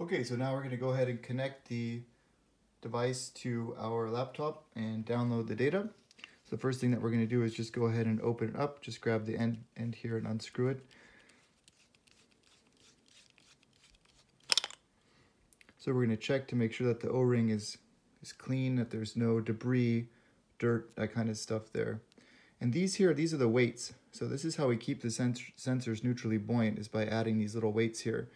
Okay, so now we're going to go ahead and connect the device to our laptop and download the data. So the first thing that we're going to do is just go ahead and open it up. Just grab the end, end here and unscrew it. So we're going to check to make sure that the O-ring is, is clean, that there's no debris, dirt, that kind of stuff there. And these here, these are the weights. So this is how we keep the sens sensors neutrally buoyant is by adding these little weights here.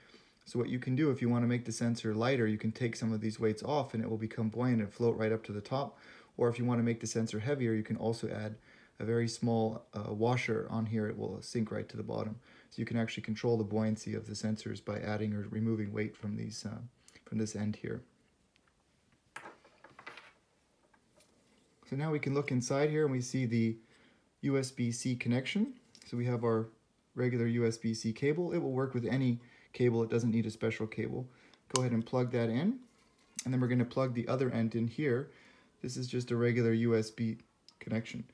So what you can do if you want to make the sensor lighter, you can take some of these weights off and it will become buoyant and float right up to the top. Or if you want to make the sensor heavier, you can also add a very small uh, washer on here. It will sink right to the bottom. So you can actually control the buoyancy of the sensors by adding or removing weight from these uh, from this end here. So now we can look inside here and we see the USB-C connection. So we have our regular USB-C cable. It will work with any cable. It doesn't need a special cable. Go ahead and plug that in. And then we're going to plug the other end in here. This is just a regular USB connection.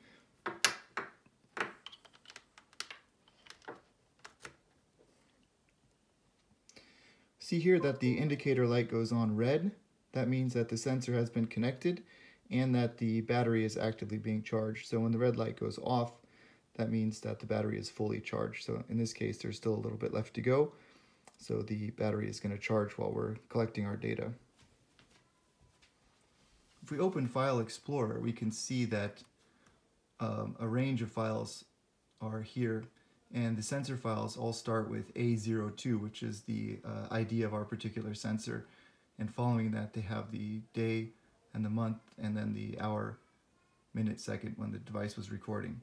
See here that the indicator light goes on red. That means that the sensor has been connected and that the battery is actively being charged. So when the red light goes off, that means that the battery is fully charged. So in this case, there's still a little bit left to go. So the battery is going to charge while we're collecting our data. If we open File Explorer, we can see that um, a range of files are here and the sensor files all start with A02, which is the uh, ID of our particular sensor. And following that, they have the day and the month and then the hour, minute, second when the device was recording.